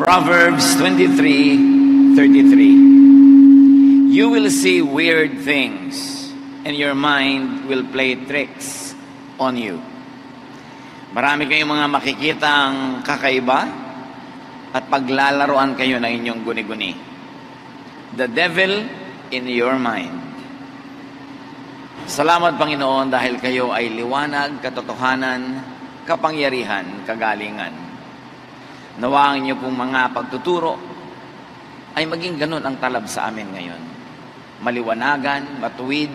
Proverbs 23:33. You will see weird things and your mind will play tricks on you. Marami kayong mga makikitang kakaiba at paglalaroan kayo ng inyong guni-guni. The devil in your mind. Salamat Panginoon dahil kayo ay liwanag, katotohanan, kapangyarihan, kagalingan. Nawa ang inyo pong mga pagtuturo ay maging ganun ang talab sa amin ngayon. Maliwanagan, matuwid,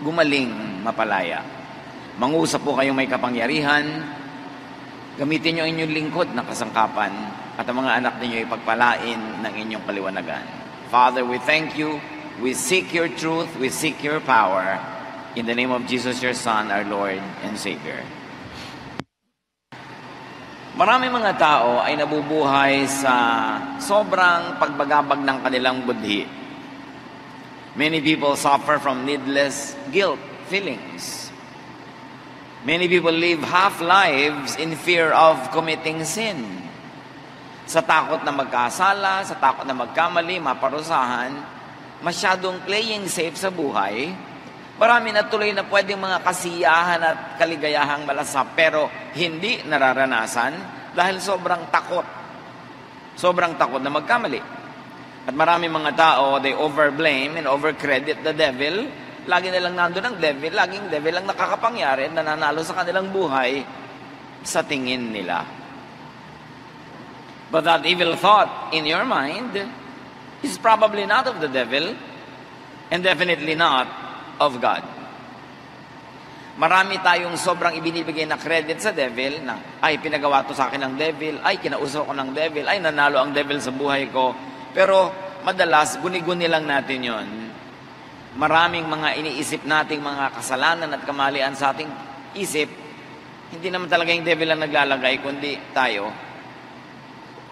gumaling, mapalaya. Mangusap po kayong may kapangyarihan, gamitin nyo inyong lingkod na kasangkapan at ang mga anak ninyo ipagpalain ng inyong kaliwanagan. Father, we thank you. We seek your truth. We seek your power. In the name of Jesus, your Son, our Lord and Savior. Marami mga tao ay nabubuhay sa sobrang pagbagabag ng kanilang budhi. Many people suffer from needless guilt feelings. Many people live half lives in fear of committing sin. Sa takot na magkasala, sa takot na magkamali, maparusahan, masyadong playing safe sa buhay, marami na tuloy na pwedeng mga kasiyahan at kaligayahang malasap pero hindi nararanasan dahil sobrang takot. Sobrang takot na magkamali. At marami mga tao, they overblame and overcredit the devil. Lagi nilang nandun ang devil, laging devil ang nakakapangyari at nananalo sa kanilang buhay sa tingin nila. But that evil thought in your mind is probably not of the devil and definitely not of God. Marami tayong sobrang ibinibigay na credit sa devil na, ay, pinagawa to sa akin ng devil, ay, kinausap ko ng devil, ay, nanalo ang devil sa buhay ko. Pero, madalas, guni-guni lang natin yon. Maraming mga iniisip nating mga kasalanan at kamalian sa ating isip, hindi naman talaga yung devil ang naglalagay, kundi tayo.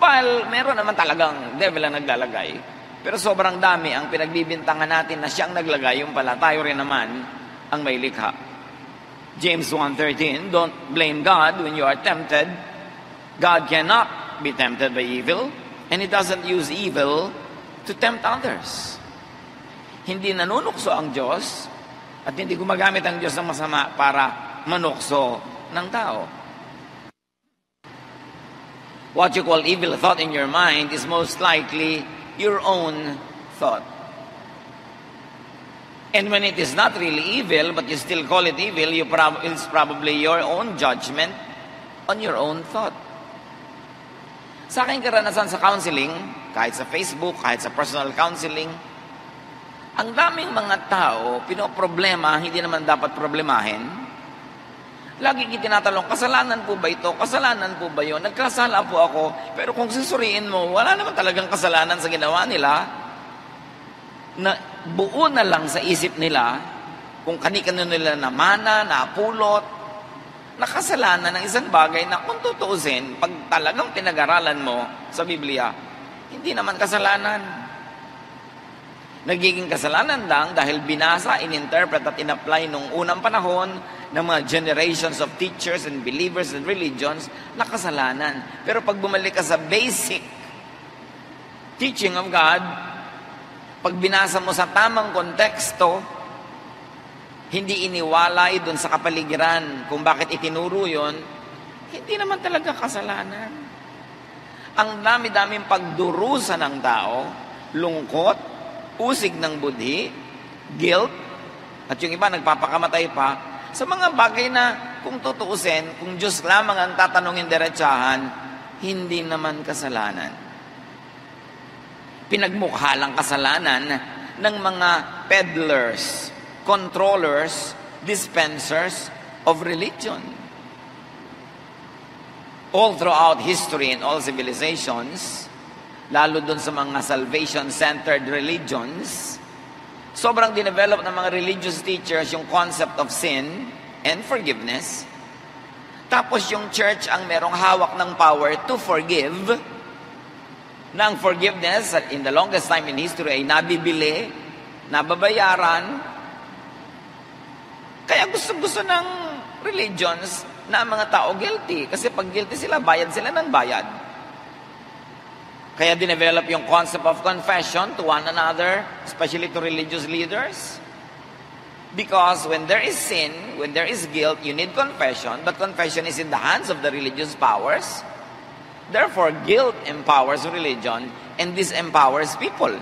While meron naman talagang devil ang naglalagay, pero sobrang dami ang pinagbibintangan natin na siyang naglagay, yung pala tayo rin naman ang may likha. James 1.13, don't blame God when you are tempted. God cannot be tempted by evil, and He doesn't use evil to tempt others. Hindi nanunukso ang Diyos, at hindi gumagamit ang Diyos ng masama para manukso ng tao. What you call evil thought in your mind is most likely your own thought. And when it is not really evil, but you still call it evil, you prob- it's probably your own judgment on your own thought. Sa aking karanasan sa counseling, kahit sa Facebook, kahit sa personal counseling, ang daming mga tao, pinoproblema, hindi naman dapat problemahin. Lagi tinatanong, kasalanan po ba ito? Kasalanan po ba yun? Nagkasala po ako. Pero kung susuriin mo, wala naman talagang kasalanan sa ginawa nila. Na buo na lang sa isip nila kung kani-kano nila namana, napulot, nakasalanan ng isang bagay na kung tutuusin, pag talagang pinag-aralan mo sa Biblia, hindi naman kasalanan. Nagiging kasalanan lang dahil binasa, ininterpret at inapply nung unang panahon ng mga generations of teachers and believers and religions na kasalanan. Pero pag bumalik ka sa basic teaching of God, pag binasa mo sa tamang konteksto, hindi iniwalay doon sa kapaligiran kung bakit itinuro yon, hindi naman talaga kasalanan. Ang dami-daming pagdurusa ng tao, lungkot, usig ng budhi, guilt, at yung iba nagpapakamatay pa, sa mga bagay na kung tutuusin, kung Diyos lamang ang tatanungin diretsahan, hindi naman kasalanan. Pinagmukha lang kasalanan ng mga peddlers, controllers, dispensers of religion. All throughout history and all civilizations, lalo dun sa mga salvation-centered religions, sobrang dinevelop ng mga religious teachers yung concept of sin and forgiveness. Tapos yung church ang merong hawak ng power to forgive. Ang forgiveness in the longest time in history ay nabibili, nababayaran. Kaya gusto-gusto ng religions na ang mga tao guilty. Kasi pag guilty sila, bayad sila ng bayad. Kaya dinevelop yung concept of confession to one another, especially to religious leaders. Because when there is sin, when there is guilt, you need confession, but confession is in the hands of the religious powers. Therefore, guilt empowers religion and disempowers people.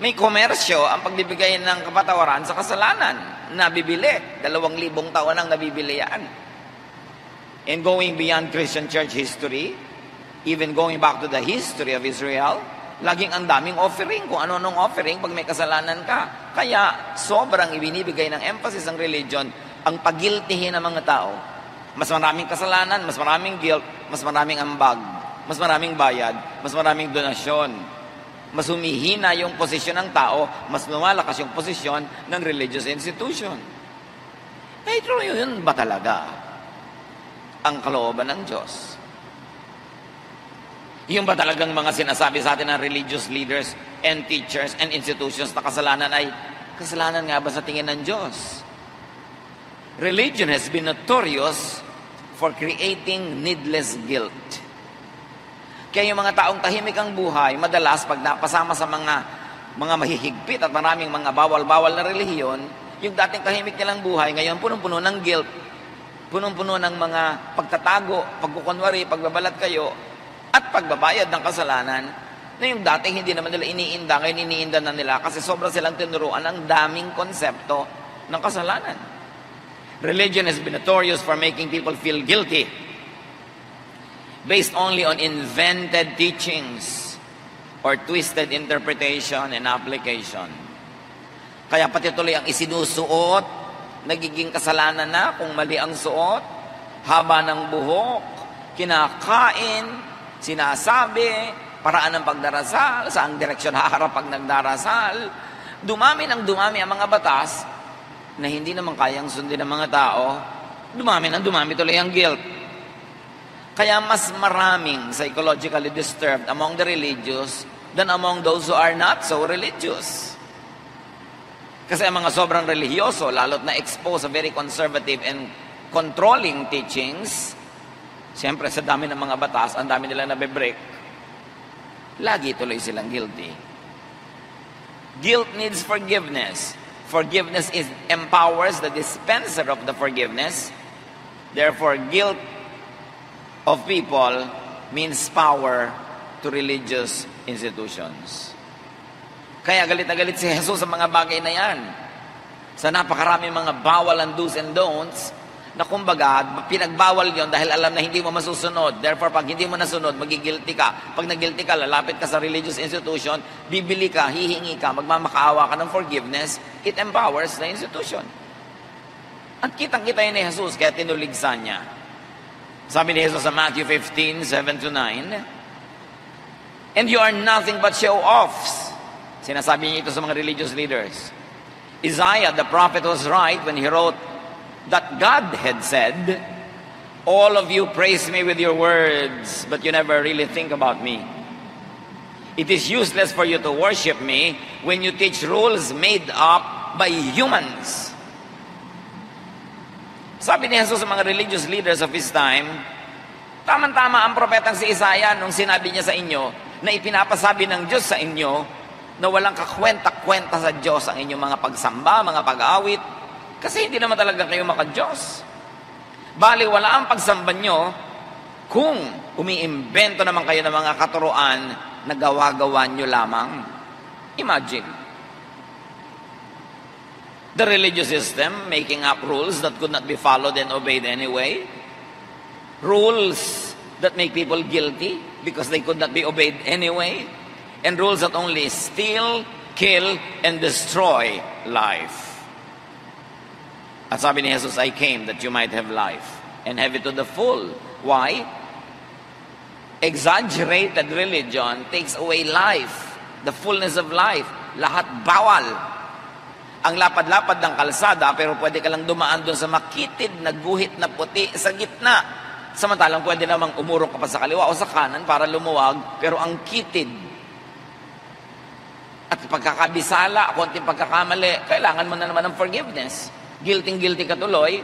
May komersyo ang pagbibigay ng kapatawaran sa kasalanan. Nabibili. Dalawang libong taon ang nabibili yan. And going beyond Christian church history, even going back to the history of Israel, laging ang daming offering, kung ano nung offering pag may kasalanan ka. Kaya sobrang ibinibigay ng emphasis ng religion ang pagiltihin ng mga tao. Mas maraming kasalanan, mas maraming guilt, mas maraming ambag, mas maraming bayad, mas maraming donasyon. Mas humihina yung posisyon ng tao, mas lumalakas yung posisyon ng religious institution. Eh, yun ba talaga ang kalooban ng Diyos? Yung ba talagang mga sinasabi sa atin ng religious leaders and teachers and institutions na kasalanan ay kasalanan nga ba sa tingin ng Diyos? Religion has been notorious for creating needless guilt. Kaya yung mga taong tahimik ang buhay, madalas pag napasama sa mga mga mahihigpit at maraming mga bawal-bawal na relihiyon, yung dating tahimik nilang buhay, ngayon punong-puno ng guilt, punong-puno ng mga pagtatago, pagkukunwari, pagbabalat kayo, at pagbabayad ng kasalanan na yung dati hindi naman nila iniinda, ngayon iniinda na nila kasi sobra silang tinuruan ng daming konsepto ng kasalanan. Religion has been notorious for making people feel guilty based only on invented teachings or twisted interpretation and application. Kaya pati tuloy ang isinusuot, nagiging kasalanan na kung mali ang suot, haba ng buhok, kinakain, sinasabi, paraan ng pagdarasal, saang direksyon haharap pag nagdarasal. Dumami ng dumami ang mga batas na hindi naman kayang sundin ng mga tao. Dumami ng dumami tuloy ang guilt. Kaya mas maraming psychologically disturbed among the religious than among those who are not so religious. Kasi ang mga sobrang religyoso, lalo't na expose sa very conservative and controlling teachings, Siyempre, sa dami ng mga batas, ang dami nila nabe-break, lagi tuloy silang guilty. Guilt needs forgiveness. Forgiveness is empowers the dispenser of the forgiveness. Therefore, guilt of people means power to religious institutions. Kaya galit na galit si Jesus sa mga bagay na yan. Sa napakarami mga bawal and do's and don'ts, na kumbaga, pinagbawal yon dahil alam na hindi mo masusunod. Therefore, pag hindi mo nasunod, magigilty ka. Pag nagilty ka, lalapit ka sa religious institution, bibili ka, hihingi ka, magmamakaawa ka ng forgiveness, it empowers the institution. At kitang-kita yun ni Jesus, kaya tinuligsan niya. Sabi ni Jesus sa Matthew 15, 7 to 9, And you are nothing but show-offs. Sinasabi niya ito sa mga religious leaders. Isaiah, the prophet, was right when he wrote, that God had said, All of you praise me with your words, but you never really think about me. It is useless for you to worship me when you teach rules made up by humans. Sabi ni Jesus sa mga religious leaders of his time, tamang-tama ang propetang si Isaiah nung sinabi niya sa inyo na ipinapasabi ng Diyos sa inyo na walang kakwenta-kwenta sa Diyos ang inyong mga pagsamba, mga pag-awit, kasi hindi naman talaga kayo maka-Diyos. Bali, wala ang pagsamba nyo kung umiimbento naman kayo ng mga katuruan na gawa-gawa nyo lamang. Imagine. The religious system making up rules that could not be followed and obeyed anyway. Rules that make people guilty because they could not be obeyed anyway. And rules that only steal, kill, and destroy life. At sabi ni Jesus, I came that you might have life and have it to the full. Why? Exaggerated religion takes away life, the fullness of life. Lahat bawal. Ang lapad-lapad ng kalsada, pero pwede ka lang dumaan doon sa makitid na guhit na puti sa gitna. Samantalang pwede namang umurong ka pa sa kaliwa o sa kanan para lumuwag, pero ang kitid at pagkakabisala, konting pagkakamali, kailangan mo na naman ng forgiveness guilty-guilty ka tuloy,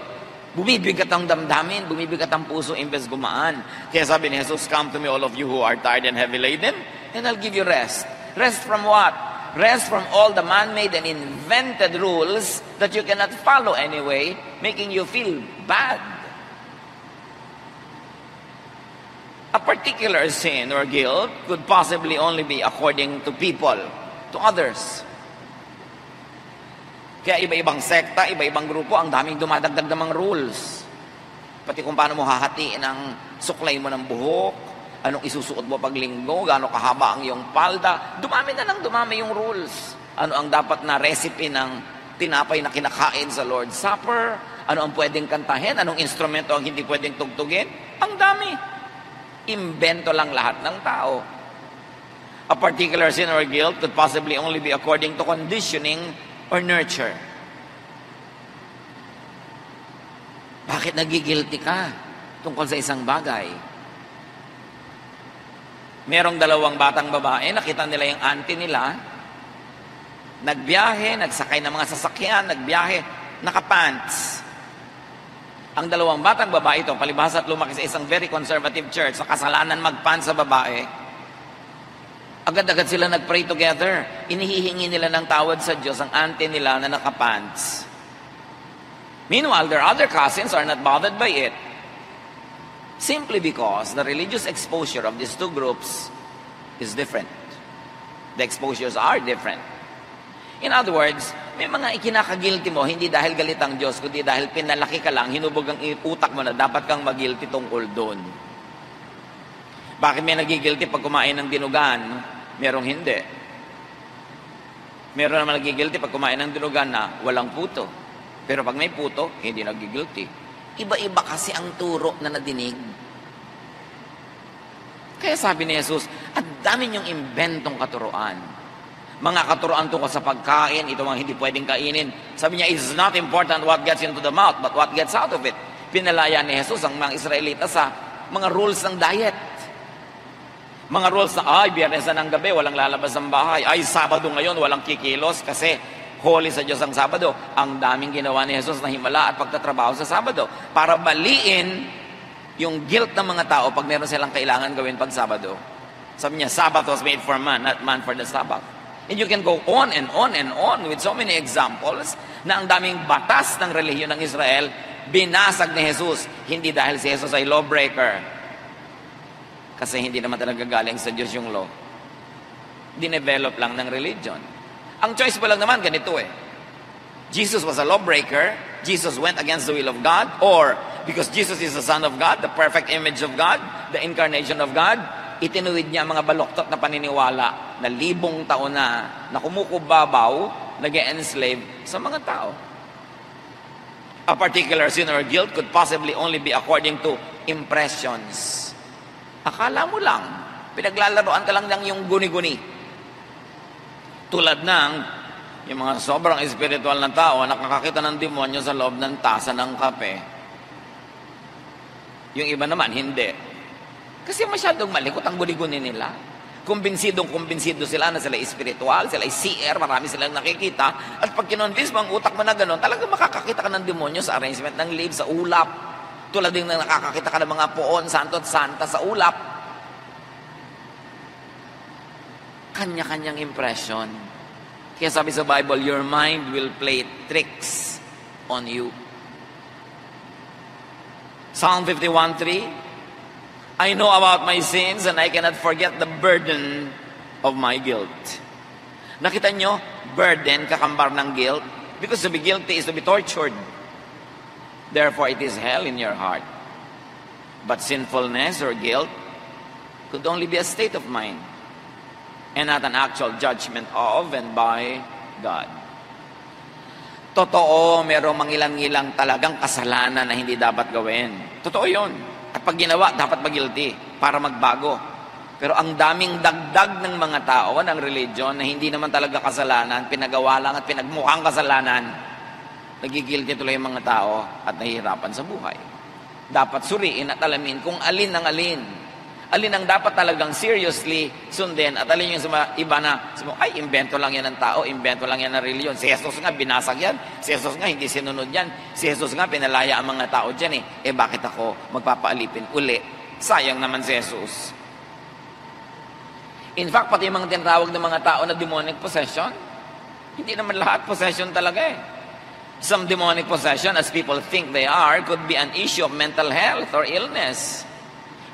Bumibigat ang damdamin, bumibigat ang puso imbes gumaan. Kaya sabi ni Jesus, Come to me all of you who are tired and heavy laden, and I'll give you rest. Rest from what? Rest from all the man-made and invented rules that you cannot follow anyway, making you feel bad. A particular sin or guilt could possibly only be according to people, to others. Kaya iba-ibang sekta, iba-ibang grupo, ang daming dumadagdag ng mga rules. Pati kung paano mo hahatiin ang suklay mo ng buhok, anong isusuot mo pag linggo, gaano kahaba ang iyong palda. Dumami na lang dumami yung rules. Ano ang dapat na recipe ng tinapay na kinakain sa Lord's Supper, ano ang pwedeng kantahin, anong instrumento ang hindi pwedeng tugtugin. Ang dami. Imbento lang lahat ng tao. A particular sin or guilt could possibly only be according to conditioning or nurture. Bakit nagigilty ka tungkol sa isang bagay? Merong dalawang batang babae, nakita nila yung auntie nila, nagbiyahe, nagsakay ng mga sasakyan, nagbiyahe, nakapants. Ang dalawang batang babae ito, palibhasa at lumaki sa isang very conservative church, sa kasalanan magpants sa babae, agad-agad sila nag-pray together. Inihihingi nila ng tawad sa Diyos ang auntie nila na nakapants. Meanwhile, their other cousins are not bothered by it. Simply because the religious exposure of these two groups is different. The exposures are different. In other words, may mga ikinakagilty mo, hindi dahil galit ang Diyos, kundi dahil pinalaki ka lang, hinubog ang utak mo na dapat kang magilty tungkol doon. Bakit may nagigilty pag kumain ng dinugan, merong hindi? Meron naman nagigilty pag kumain ng dinugan na walang puto. Pero pag may puto, hindi nagigilty. Iba-iba kasi ang turo na nadinig. Kaya sabi ni Jesus, at dami niyong inventong katuroan. Mga katuroan tungkol sa pagkain, ito mga hindi pwedeng kainin. Sabi niya, it's not important what gets into the mouth, but what gets out of it. Pinalaya ni Jesus ang mga Israelita sa mga rules ng diet. Mga rules na, ay, biyernes na ng gabi, walang lalabas ng bahay. Ay, Sabado ngayon, walang kikilos kasi holy sa Diyos ang Sabado. Ang daming ginawa ni Jesus na himala at pagtatrabaho sa Sabado para baliin yung guilt ng mga tao pag meron silang kailangan gawin pag Sabado. Sabi niya, Sabbath was made for man, not man for the Sabbath. And you can go on and on and on with so many examples na ang daming batas ng relihiyon ng Israel binasag ni Jesus. Hindi dahil si Jesus ay lawbreaker. Kasi hindi naman talaga galing sa Diyos yung law. Dinevelop lang ng religion. Ang choice mo lang naman, ganito eh. Jesus was a lawbreaker. Jesus went against the will of God. Or, because Jesus is the Son of God, the perfect image of God, the incarnation of God, itinuwid niya ang mga baloktot na paniniwala na libong taon na, na kumukubabaw, nag enslave sa mga tao. A particular sin or guilt could possibly only be according to impressions. Akala mo lang, pinaglalaroan ka lang ng yung guni-guni. Tulad ng yung mga sobrang espiritual na tao, nakakakita ng demonyo sa loob ng tasa ng kape. Yung iba naman, hindi. Kasi masyadong malikot ang guni-guni nila. Kumbinsidong kumbinsido sila na sila espiritual, sila CR, marami silang nakikita. At pag kinonvince mo ang utak mo na gano'n, talaga makakakita ka ng demonyo sa arrangement ng leaves, sa ulap. Tulad din na nakakakita ka ng mga poon, santo at santa sa ulap. Kanya-kanyang impression. Kaya sabi sa Bible, your mind will play tricks on you. Psalm 51.3 I know about my sins and I cannot forget the burden of my guilt. Nakita nyo, burden, kakambar ng guilt. Because to be guilty is to be tortured. Therefore, it is hell in your heart. But sinfulness or guilt could only be a state of mind and not an actual judgment of and by God. Totoo, merong mangilang-ilang talagang kasalanan na hindi dapat gawin. Totoo yun. At pag ginawa, dapat magilty para magbago. Pero ang daming dagdag ng mga tao ng religion na hindi naman talaga kasalanan, pinagawa lang at pinagmukhang kasalanan, nagigilty tuloy yung mga tao at nahihirapan sa buhay. Dapat suriin at alamin kung alin ang alin. Alin ang dapat talagang seriously sundin at alin yung iba na, ay, invento lang yan ng tao, invento lang yan ng reliyon. Si Jesus nga, binasag yan. Si Jesus nga, hindi sinunod yan. Si Jesus nga, pinalaya ang mga tao dyan eh. Eh, bakit ako magpapaalipin uli? Sayang naman si Jesus. In fact, pati yung mga tinatawag ng mga tao na demonic possession, hindi naman lahat possession talaga eh. Some demonic possession, as people think they are, could be an issue of mental health or illness.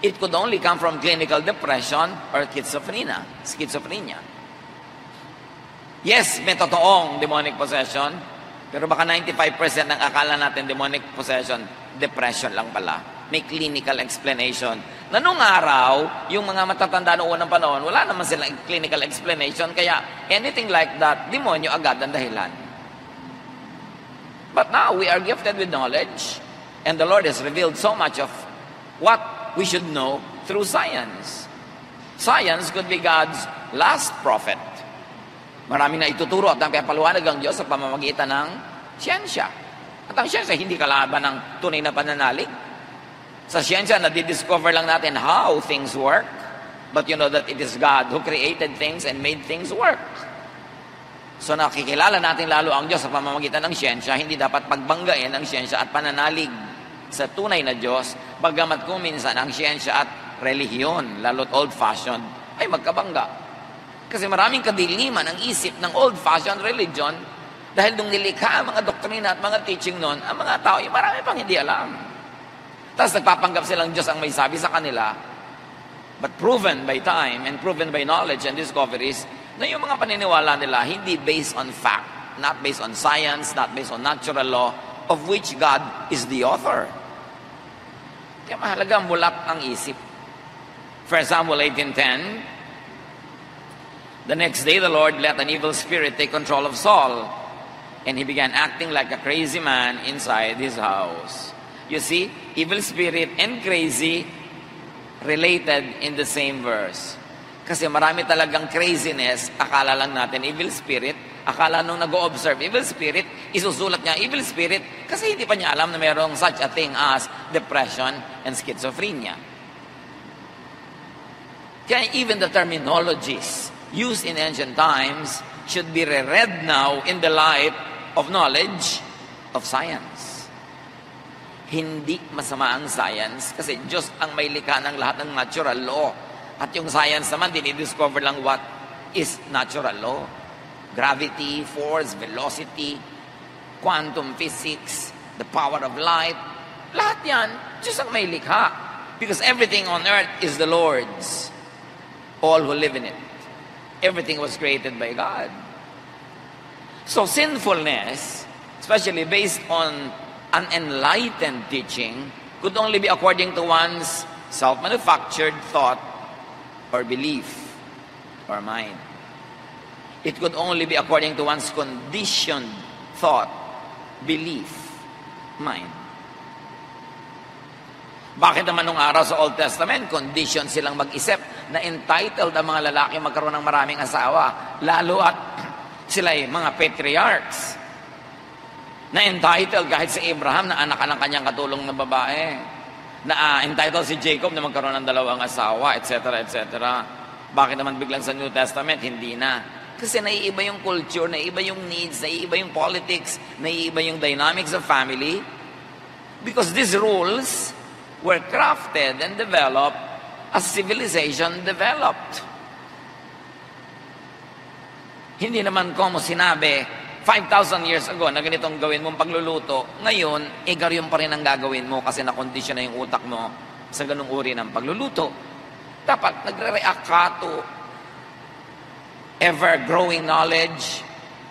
It could only come from clinical depression or schizophrenia. Schizophrenia. Yes, may totoong demonic possession, pero baka 95% ng akala natin demonic possession, depression lang pala. May clinical explanation. Na nung araw, yung mga matatanda noong unang panahon, wala naman silang clinical explanation, kaya anything like that, demonyo agad ang dahilan. But now, we are gifted with knowledge, and the Lord has revealed so much of what we should know through science. Science could be God's last prophet. Marami na ituturo at napapaluwanag ang Diyos sa pamamagitan ng siyensya. At ang siyensya, hindi kalaban ng tunay na pananalig. Sa siyensya, nadidiscover lang natin how things work. But you know that it is God who created things and made things work. So nakikilala natin lalo ang Diyos sa pamamagitan ng siyensya, hindi dapat pagbanggain ang siyensya at pananalig sa tunay na Diyos, bagamat kung minsan ang siyensya at relihiyon, lalo't old-fashioned, ay magkabangga. Kasi maraming kadiliman ang isip ng old-fashioned religion dahil nung nilikha ang mga doktrina at mga teaching noon, ang mga tao, ay marami pang hindi alam. Tapos nagpapanggap silang Diyos ang may sabi sa kanila, but proven by time and proven by knowledge and discoveries, na yung mga paniniwala nila hindi based on fact, not based on science, not based on natural law, of which God is the author. Kaya mahalaga mulat ang isip. 1 Samuel 18.10 The next day the Lord let an evil spirit take control of Saul and he began acting like a crazy man inside his house. You see, evil spirit and crazy related in the same verse. Kasi marami talagang craziness, akala lang natin evil spirit, Akala nung nag-observe evil spirit, isusulat niya evil spirit kasi hindi pa niya alam na mayroong such a thing as depression and schizophrenia. Kaya even the terminologies used in ancient times should be reread now in the light of knowledge of science. Hindi masama ang science kasi Diyos ang may likha ng lahat ng natural law. At yung science naman, dinidiscover lang what is natural law gravity, force, velocity, quantum physics, the power of light. Lahat yan, Diyos ang may likha. Because everything on earth is the Lord's. All who live in it. Everything was created by God. So sinfulness, especially based on an enlightened teaching, could only be according to one's self-manufactured thought or belief or mind. It could only be according to one's conditioned thought, belief, mind. Bakit naman nung araw sa Old Testament, condition silang mag-isip na entitled ang mga lalaki magkaroon ng maraming asawa, lalo at sila ay mga patriarchs na entitled kahit si Abraham na anak ng kanyang katulong na babae, na uh, entitled si Jacob na magkaroon ng dalawang asawa, etc., etc. Bakit naman biglang sa New Testament, hindi na? Kasi naiiba yung culture, naiiba yung needs, naiiba yung politics, naiiba yung dynamics of family. Because these rules were crafted and developed as civilization developed. Hindi naman ko mo sinabi, 5,000 years ago na ganitong gawin mong pagluluto, ngayon, eh ganyan pa rin ang gagawin mo kasi nakondisyon na yung utak mo sa ganung uri ng pagluluto. Dapat nagre-react ka to ever-growing knowledge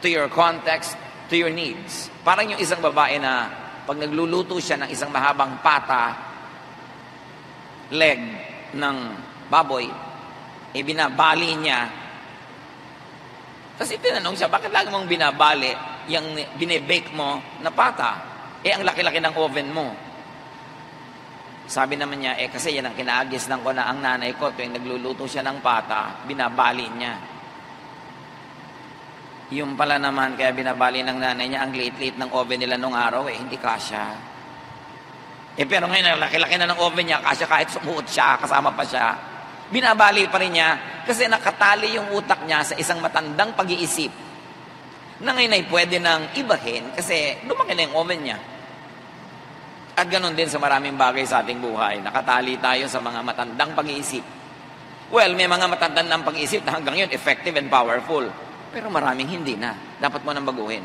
to your context, to your needs. Parang yung isang babae na pag nagluluto siya ng isang mahabang pata, leg ng baboy, e binabali niya. Kasi tinanong siya, bakit lagi mong binabali yung binibake mo na pata? Eh, ang laki-laki ng oven mo. Sabi naman niya, eh kasi yan ang kinaagis ng ko na ang nanay ko tuwing nagluluto siya ng pata, binabali niya. Yung pala naman, kaya binabali ng nanay niya, ang liit-liit ng oven nila nung araw, eh, hindi kasya. Eh, pero ngayon, laki-laki na ng oven niya, kasya kahit sumuot siya, kasama pa siya. Binabali pa rin niya kasi nakatali yung utak niya sa isang matandang pag-iisip na ngayon ay pwede nang ibahin kasi lumaki na yung oven niya. At ganun din sa maraming bagay sa ating buhay. Nakatali tayo sa mga matandang pag-iisip. Well, may mga matandang pag-iisip na hanggang yun effective and powerful. Pero maraming hindi na. Dapat mo nang baguhin.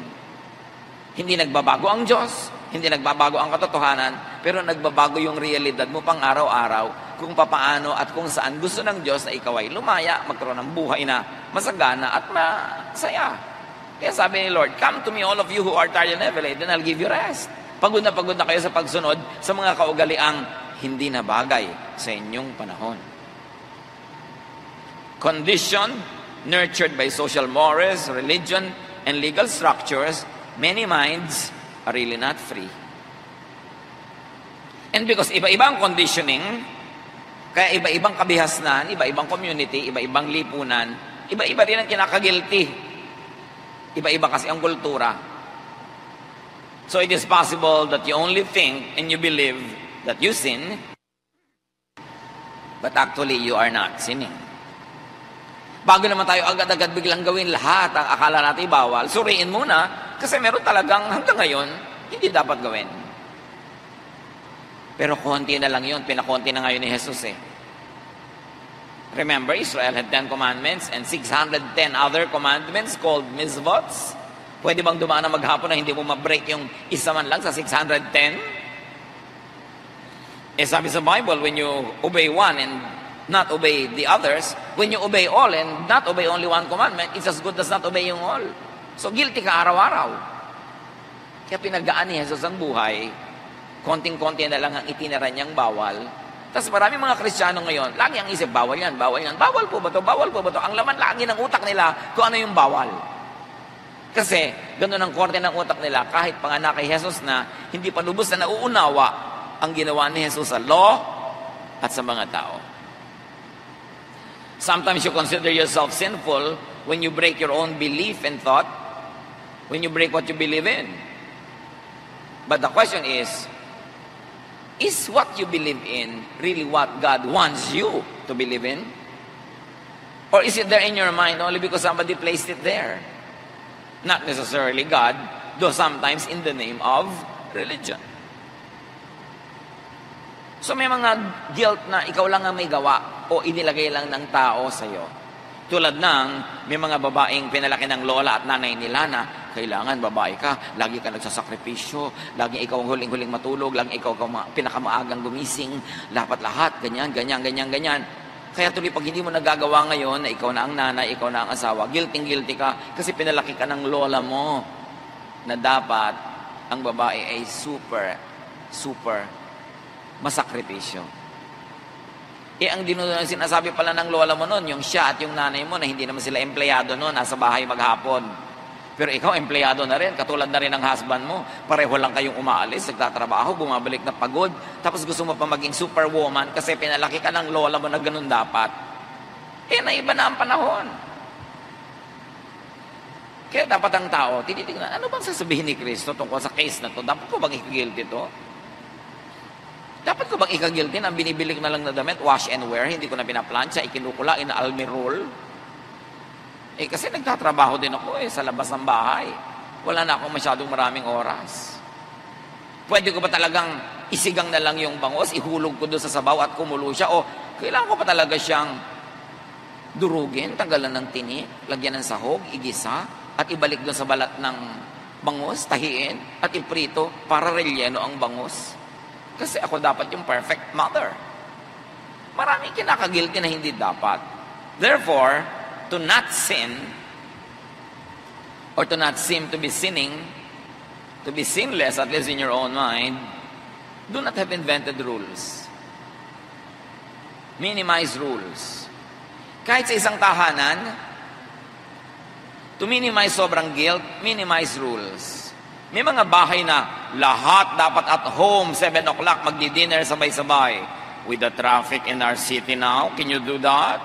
Hindi nagbabago ang Diyos, hindi nagbabago ang katotohanan, pero nagbabago yung realidad mo pang araw-araw kung papaano at kung saan gusto ng Diyos na ikaw ay lumaya, magkaroon ng buhay na masagana at masaya. Kaya sabi ni Lord, Come to me all of you who are tired and heavy laden, I'll give you rest. Pagod na pagod na kayo sa pagsunod sa mga kaugaliang hindi na bagay sa inyong panahon. Condition, nurtured by social mores, religion, and legal structures, many minds are really not free. And because iba-ibang conditioning, kaya iba-ibang kabihasnan, iba-ibang community, iba-ibang lipunan, iba-iba rin ang kinakagilty. Iba-iba kasi ang kultura. So it is possible that you only think and you believe that you sin, but actually you are not sinning. Bago naman tayo agad-agad biglang gawin lahat ang akala natin bawal, suriin muna kasi meron talagang hanggang ngayon hindi dapat gawin. Pero konti na lang yun, pinakonti na ngayon ni Jesus eh. Remember, Israel had 10 commandments and 610 other commandments called mitzvots. Pwede bang dumaan na maghapon na hindi mo ma-break yung isa man lang sa 610? Eh sabi sa Bible, when you obey one and not obey the others, when you obey all and not obey only one commandment, it's as good as not obey yung all. So guilty ka araw-araw. Kaya pinagaan ni Jesus ang buhay, konting-konti na lang ang itinara niyang bawal. Tapos marami mga Kristiyano ngayon, lagi ang isip, bawal yan, bawal yan. Bawal po ba to? Bawal po ba to? Ang laman lagi ng utak nila kung ano yung bawal. Kasi, ganun ang korte ng utak nila, kahit panganak kay Jesus na, hindi pa lubos na nauunawa ang ginawa ni Jesus sa law at sa mga tao. Sometimes you consider yourself sinful when you break your own belief and thought, when you break what you believe in. But the question is, is what you believe in really what God wants you to believe in? Or is it there in your mind only because somebody placed it there? Not necessarily God, though sometimes in the name of religion. So may mga guilt na ikaw lang ang may gawa o inilagay lang ng tao sa iyo. Tulad ng may mga babaeng pinalaki ng lola at nanay nila na kailangan babae ka, lagi ka nagsasakripisyo, lagi ikaw ang huling-huling matulog, lagi ikaw ang pinakamaagang gumising, lapat lahat, ganyan, ganyan, ganyan, ganyan. Kaya tuloy pag hindi mo nagagawa ngayon na ikaw na ang nanay, ikaw na ang asawa, guilty-guilty ka kasi pinalaki ka ng lola mo na dapat ang babae ay super, super masakripisyo. Eh, ang dinuno, sinasabi pala ng lola mo noon, yung siya at yung nanay mo na hindi naman sila empleyado noon, nasa bahay maghapon. Pero ikaw, empleyado na rin, katulad na rin ng husband mo. Pareho lang kayong umaalis, nagtatrabaho, bumabalik na pagod. Tapos gusto mo pa maging superwoman kasi pinalaki ka ng lola mo na ganun dapat. Eh, naiba na ang panahon. Kaya dapat ang tao, tinitingnan, ano bang sasabihin ni Kristo tungkol sa case na to? Dapat ko bang i-guilty to? Dapat ko bang ikagiltin ang binibili ko na lang na damit, wash and wear, hindi ko na pinaplansya, ikinukula, ina-almirol? Eh kasi nagtatrabaho din ako eh sa labas ng bahay. Wala na akong masyadong maraming oras. Pwede ko ba talagang isigang na lang yung bangos, ihulog ko doon sa sabaw at kumulo siya o kailangan ko pa talaga siyang durugin, tanggalan ng tini, lagyan ng sahog, igisa, at ibalik doon sa balat ng bangos, tahiin, at iprito para relyeno ang bangos. Kasi ako dapat yung perfect mother. Maraming kinakagilty na hindi dapat. Therefore, to not sin, or to not seem to be sinning, to be sinless, at least in your own mind, do not have invented rules. Minimize rules. Kahit sa isang tahanan, to minimize sobrang guilt, minimize rules. May mga bahay na lahat dapat at home, 7 o'clock, magdi-dinner sabay-sabay. With the traffic in our city now, can you do that?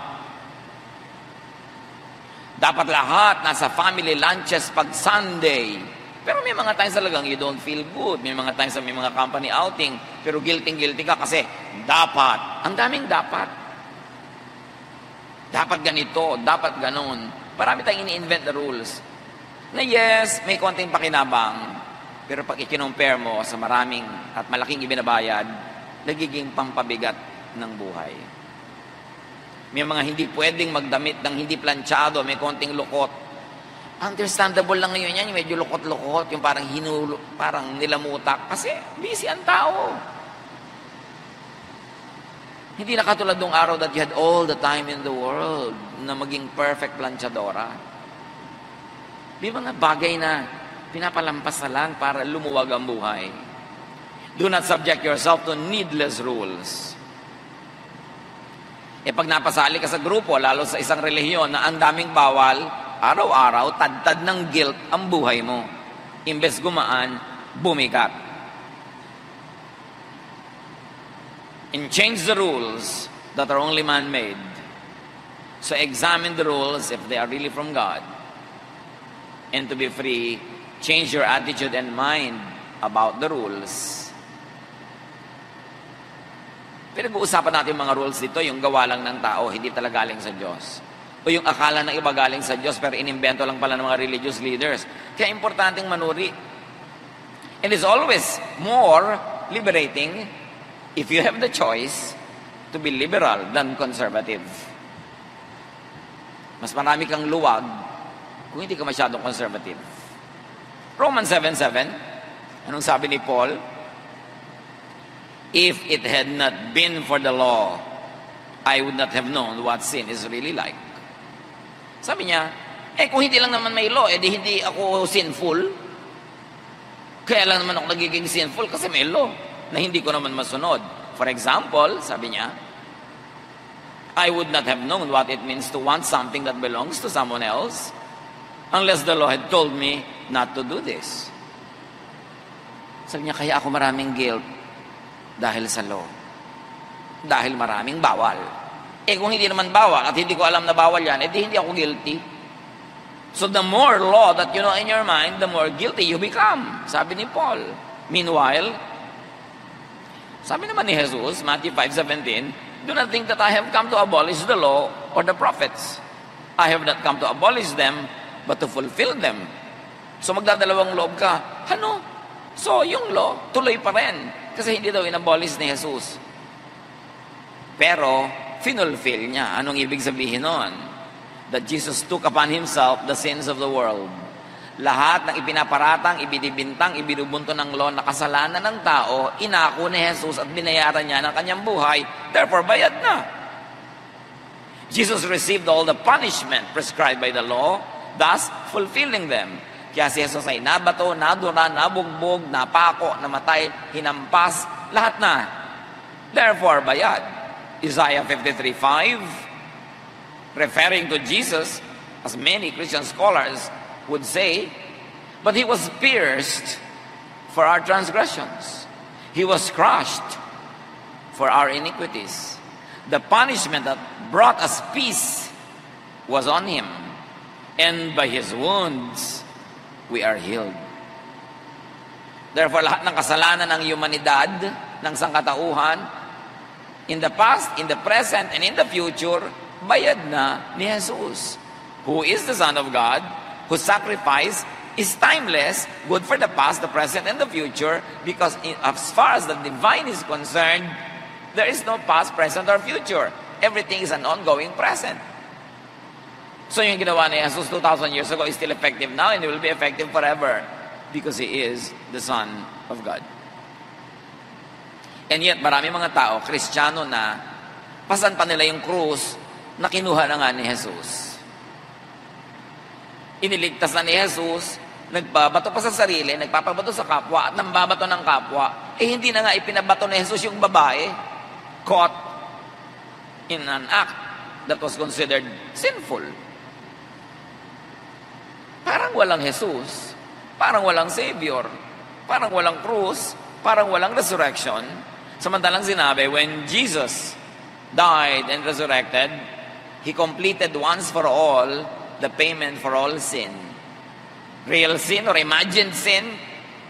Dapat lahat nasa family lunches pag Sunday. Pero may mga times talagang you don't feel good. May mga times may mga company outing. Pero guilty-guilty ka kasi dapat. Ang daming dapat. Dapat ganito, dapat ganon. Marami tayong ini-invent the rules. Na yes, may konting pakinabang, pero pag ikinompare mo sa maraming at malaking ibinabayad, nagiging pampabigat ng buhay. May mga hindi pwedeng magdamit ng hindi planchado, may konting lukot. Understandable lang ngayon yan, yung medyo lukot-lukot, yung parang hinulo, parang nilamutak. Kasi busy ang tao. Hindi na katulad nung araw that you had all the time in the world na maging perfect planchadora. May mga bagay na pinapalampas na lang para lumuwag ang buhay. Do not subject yourself to needless rules. E pag napasali ka sa grupo, lalo sa isang relihiyon na ang daming bawal, araw-araw, tad-tad ng guilt ang buhay mo. Imbes gumaan, bumikat. and change the rules that are only man-made. So examine the rules if they are really from God. And to be free, change your attitude and mind about the rules. Pinag-uusapan natin mga rules dito, yung gawa lang ng tao, hindi talaga galing sa Diyos. O yung akala ng iba galing sa Diyos, pero inimbento lang pala ng mga religious leaders. Kaya importanteng manuri. And it's always more liberating if you have the choice to be liberal than conservative. Mas marami kang luwag kung hindi ka masyadong conservative. Romans 7.7, anong sabi ni Paul? If it had not been for the law, I would not have known what sin is really like. Sabi niya, eh kung hindi lang naman may law, eh di hindi ako sinful. Kaya lang naman ako nagiging sinful kasi may law na hindi ko naman masunod. For example, sabi niya, I would not have known what it means to want something that belongs to someone else unless the law had told me not to do this. Sabi niya, kaya ako maraming guilt dahil sa law. Dahil maraming bawal. Eh kung hindi naman bawal at hindi ko alam na bawal yan, eh di hindi ako guilty. So the more law that you know in your mind, the more guilty you become. Sabi ni Paul. Meanwhile, sabi naman ni Jesus, Matthew 5.17, Do not think that I have come to abolish the law or the prophets. I have not come to abolish them, but to fulfill them. So magdadalawang loob ka. Ano? So yung law, tuloy pa rin. Kasi hindi daw inabolish ni Jesus. Pero, finulfill niya. Anong ibig sabihin nun? That Jesus took upon Himself the sins of the world lahat ng ipinaparatang, ibinibintang, ibinubunto ng law na kasalanan ng tao, inako ni Jesus at binayaran niya ng kanyang buhay, therefore bayad na. Jesus received all the punishment prescribed by the law, thus fulfilling them. Kaya si Jesus ay nabato, nadura, nabugbog, napako, namatay, hinampas, lahat na. Therefore, bayad. Isaiah 53.5 referring to Jesus, as many Christian scholars would say, but he was pierced for our transgressions. He was crushed for our iniquities. The punishment that brought us peace was on him, and by his wounds we are healed. Therefore, lahat ng kasalanan ng humanidad, ng sangkatauhan, in the past, in the present, and in the future, bayad na ni Jesus, who is the Son of God, whose sacrifice is timeless, good for the past, the present, and the future, because in, as far as the divine is concerned, there is no past, present, or future. Everything is an ongoing present. So yung ginawa ni Jesus 2,000 years ago is still effective now and it will be effective forever because He is the Son of God. And yet, marami mga tao, kristyano na, pasan pa nila yung krus na kinuha na nga ni Jesus iniligtas na ni Jesus, nagbabato pa sa sarili, nagpapabato sa kapwa, at nambabato ng kapwa, eh hindi na nga ipinabato ni Jesus yung babae caught in an act that was considered sinful. Parang walang Jesus, parang walang Savior, parang walang krus, parang walang resurrection. Samantalang sinabi, when Jesus died and resurrected, He completed once for all the payment for all sin. Real sin or imagined sin,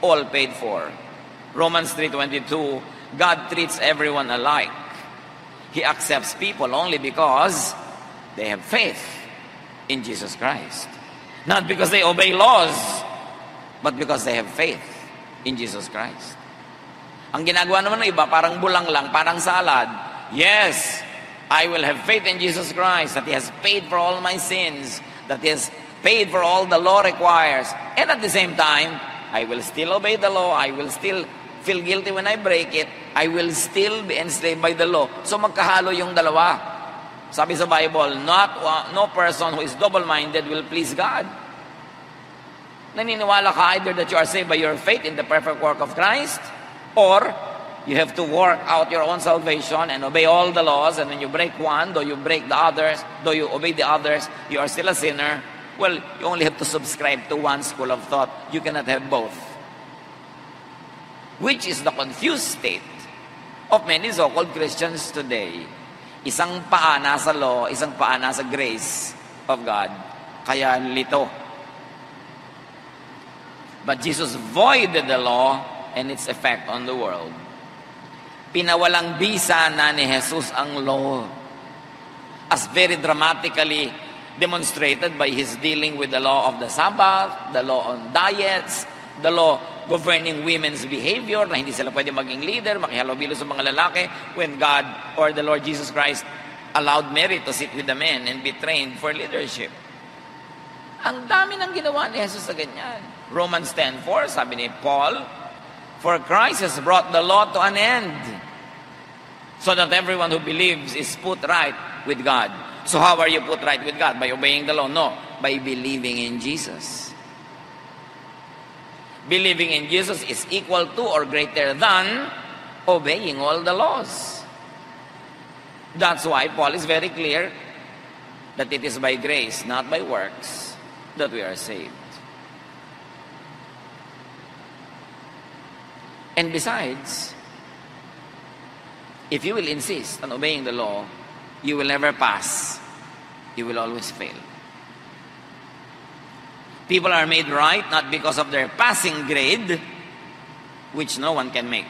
all paid for. Romans 3.22, God treats everyone alike. He accepts people only because They have faith in Jesus Christ. Not because they obey laws, but because they have faith in Jesus Christ. Ang ginagawa naman ng iba, parang bulang lang, parang salad. Yes, I will have faith in Jesus Christ that He has paid for all my sins, that He has paid for all the law requires. And at the same time, I will still obey the law. I will still feel guilty when I break it. I will still be enslaved by the law. So magkahalo yung dalawa. Sabi sa Bible, not no person who is double-minded will please God. Naniniwala ka either that you are saved by your faith in the perfect work of Christ, or you have to work out your own salvation and obey all the laws, and when you break one, though you break the others, though you obey the others, you are still a sinner, Well, you only have to subscribe to one school of thought. You cannot have both. Which is the confused state of many so-called Christians today. Isang paa nasa law, isang paa nasa grace of God. Kaya lito. But Jesus voided the law and its effect on the world. Pinawalang bisa na ni Jesus ang law as very dramatically demonstrated by his dealing with the law of the Sabbath, the law on diets, the law governing women's behavior, na hindi sila pwede maging leader, makihalubilo sa mga lalaki, when God or the Lord Jesus Christ allowed Mary to sit with the men and be trained for leadership. Ang dami ng ginawa ni Jesus sa ganyan. Romans 10.4, sabi ni Paul, For Christ has brought the law to an end, so that everyone who believes is put right with God. So how are you put right with God? By obeying the law? No, by believing in Jesus. Believing in Jesus is equal to or greater than obeying all the laws. That's why Paul is very clear that it is by grace, not by works, that we are saved. And besides, if you will insist on obeying the law, you will never pass. You will always fail. People are made right not because of their passing grade, which no one can make,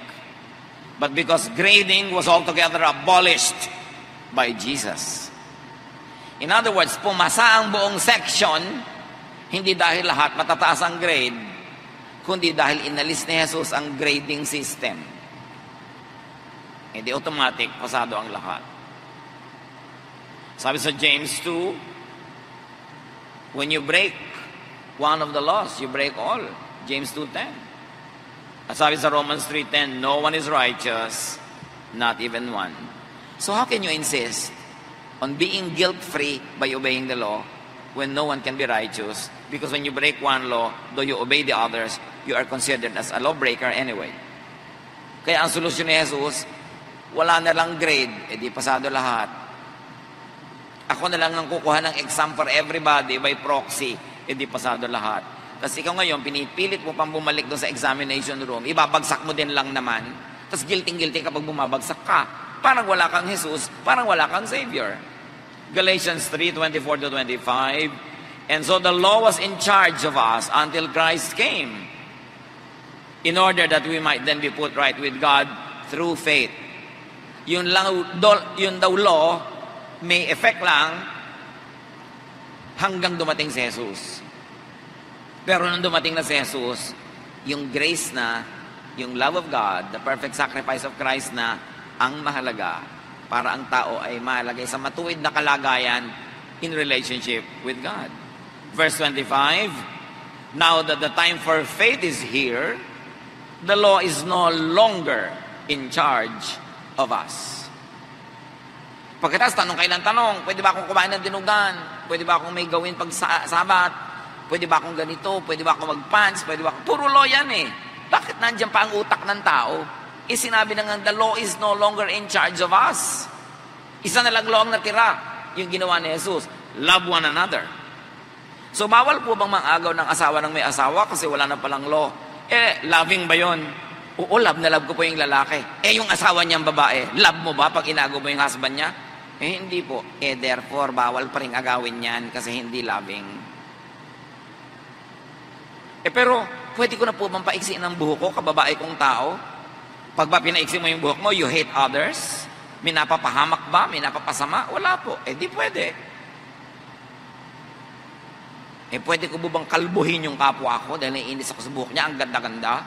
but because grading was altogether abolished by Jesus. In other words, pumasa ang buong section, hindi dahil lahat matataas ang grade, kundi dahil inalis ni Jesus ang grading system. Hindi automatic, pasado ang lahat. Sabi sa James 2, when you break one of the laws, you break all. James 2.10. At sabi sa Romans 3.10, no one is righteous, not even one. So how can you insist on being guilt-free by obeying the law when no one can be righteous? Because when you break one law, though you obey the others, you are considered as a lawbreaker anyway. Kaya ang solusyon ni Jesus, wala na lang grade, edi pasado lahat ako na lang ang kukuha ng exam for everybody by proxy. Hindi pasado lahat. Tapos ikaw ngayon, pinipilit mo pang bumalik doon sa examination room. Ibabagsak mo din lang naman. Tapos guilty-guilty kapag bumabagsak ka. Parang wala kang Jesus, parang wala kang Savior. Galatians 3, 24 to 25. And so the law was in charge of us until Christ came. In order that we might then be put right with God through faith. Yun lang, yun daw law, may effect lang hanggang dumating si Jesus. Pero nung dumating na si Jesus, yung grace na, yung love of God, the perfect sacrifice of Christ na ang mahalaga para ang tao ay mahalagay sa matuwid na kalagayan in relationship with God. Verse 25, Now that the time for faith is here, the law is no longer in charge of us. Pagkatapos, tanong kailan tanong, pwede ba akong kumain ng dinugan? Pwede ba akong may gawin pag sa sabat? Pwede ba akong ganito? Pwede ba akong mag-pants? Pwede ba akong... Puro law yan eh. Bakit nandiyan pa ang utak ng tao? Eh sinabi na nga, the law is no longer in charge of us. Isa na lang law ang natira. Yung ginawa ni Jesus. Love one another. So bawal po bang mang-agaw ng asawa ng may asawa kasi wala na palang law? Eh, loving ba yon? Oo, love na love ko po yung lalaki. Eh, yung asawa niyang babae, love mo ba pag inago mo yung husband niya? Eh, hindi po. Eh, therefore, bawal pa rin agawin yan kasi hindi loving. Eh, pero, pwede ko na po bang paiksi ng buhok ko, kababae kong tao? Pag ba pinaiksi mo yung buhok mo, you hate others? May napapahamak ba? May napapasama? Wala po. Eh, di pwede. Eh, pwede ko bubang kalbuhin yung kapwa ko dahil naiinis ako sa buhok niya. Ang ganda-ganda.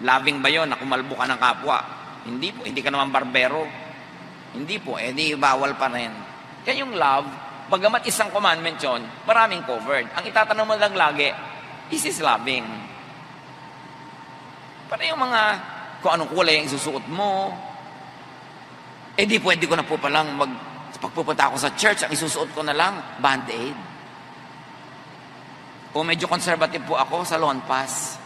Loving ba yun na kumalbo ka ng kapwa? Hindi po. Hindi ka naman barbero. Hindi po. Eh, di bawal pa rin. Kaya yung love, bagamat isang commandment yon, maraming covered. Ang itatanong mo lang lagi, is this loving? Para yung mga, kung anong kulay ang isusuot mo, eh di pwede ko na po palang mag, pagpupunta ako sa church, ang isusuot ko na lang, band-aid. O medyo conservative po ako sa lawn pass.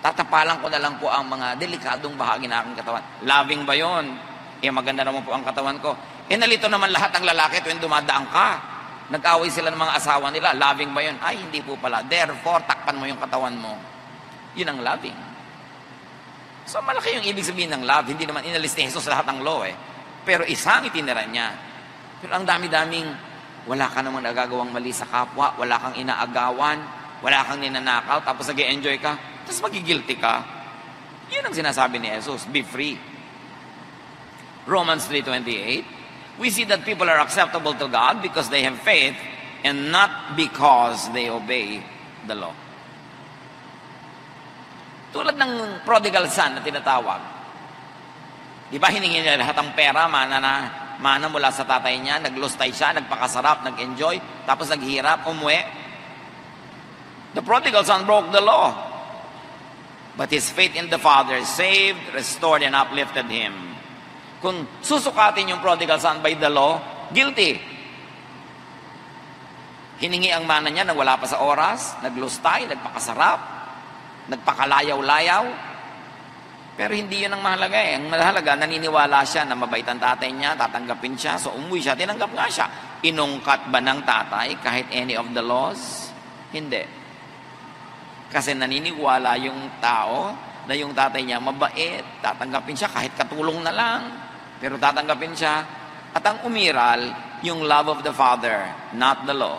Tatapalan ko na lang po ang mga delikadong bahagi ng aking katawan. Loving ba yon? Eh maganda naman po ang katawan ko. Eh nalito naman lahat ng lalaki tuwing dumadaan ka. Nag-away sila ng mga asawa nila. Loving ba yon? Ay, hindi po pala. Therefore, takpan mo yung katawan mo. Yun ang loving. So malaki yung ibig sabihin ng love. Hindi naman inalis ni Jesus lahat ng law eh. Pero isang itinira niya. Pero ang dami-daming wala ka namang nagagawang mali sa kapwa, wala kang inaagawan, wala kang ninanakaw, tapos nag enjoy ka, tapos magigilty ka. Yun ang sinasabi ni Jesus, be free. Romans 3.28, we see that people are acceptable to God because they have faith and not because they obey the law. Tulad ng prodigal son na tinatawag. Di ba hiningi niya lahat ng pera, mana na mana mula sa tatay niya, naglustay siya, nagpakasarap, nag-enjoy, tapos naghirap, umuwi. The prodigal son broke the law. But his faith in the Father saved, restored, and uplifted him. Kung susukatin yung prodigal son by the law, guilty. Hiningi ang mana niya nang wala pa sa oras, naglustay, nagpakasarap, nagpakalayaw-layaw, pero hindi yun ang mahalaga eh. Ang mahalaga, naniniwala siya na mabait ang tatay niya, tatanggapin siya. So umuwi siya, tinanggap nga siya. Inungkat ba ng tatay kahit any of the laws? Hindi. Kasi naniniwala yung tao na yung tatay niya mabait, tatanggapin siya kahit katulong na lang. Pero tatanggapin siya. At ang umiral, yung love of the Father, not the law.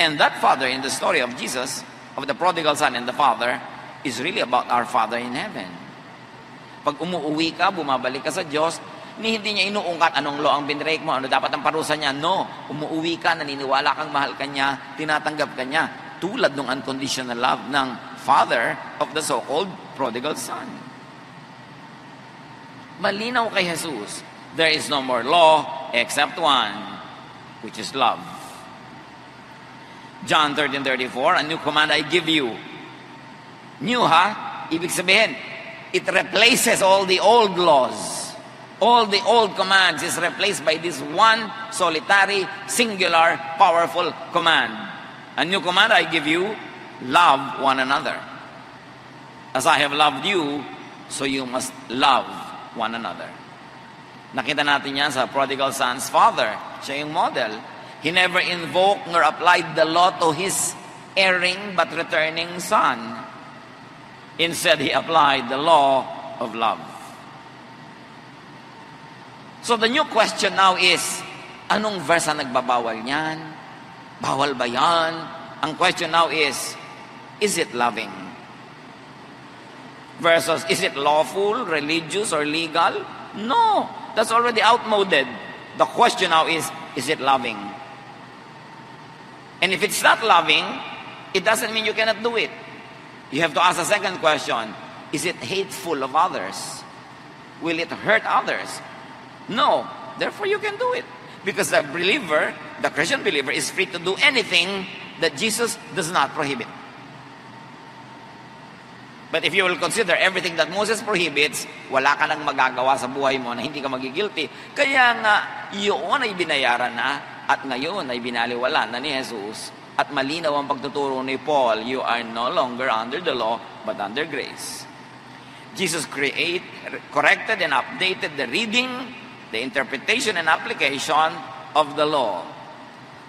And that Father in the story of Jesus, of the prodigal son and the Father, is really about our Father in heaven. Pag umuwi ka, bumabalik ka sa Diyos, ni hindi niya inuungkat anong law ang binrake mo, ano dapat ang parusa niya. No, umuwi ka, naniniwala kang mahal ka niya, tinatanggap ka niya. Tulad ng unconditional love ng father of the so-called prodigal son. Malinaw kay Jesus, there is no more law except one, which is love. John 13:34, a new command I give you. New ha? Ibig sabihin, it replaces all the old laws. All the old commands is replaced by this one solitary, singular, powerful command. A new command I give you, love one another. As I have loved you, so you must love one another. Nakita natin yan sa prodigal son's father. Siya yung model. He never invoked nor applied the law to his erring but returning son. Instead, he applied the law of love. So the new question now is, anong verse ang nagbabawal niyan? Bawal ba yan? Ang question now is, is it loving? Versus, is it lawful, religious, or legal? No, that's already outmoded. The question now is, is it loving? And if it's not loving, it doesn't mean you cannot do it. You have to ask a second question Is it hateful of others? Will it hurt others? No. Therefore, you can do it. Because the believer, the Christian believer, is free to do anything that Jesus does not prohibit. But if you will consider everything that Moses prohibits, wala ka nang magagawa sa buhay mo na hindi ka magigilty. Kaya nga, yun ay binayaran na at ngayon ay binaliwala na ni Jesus at malinaw ang pagtuturo ni Paul, you are no longer under the law, but under grace. Jesus create, corrected and updated the reading, the interpretation and application of the law.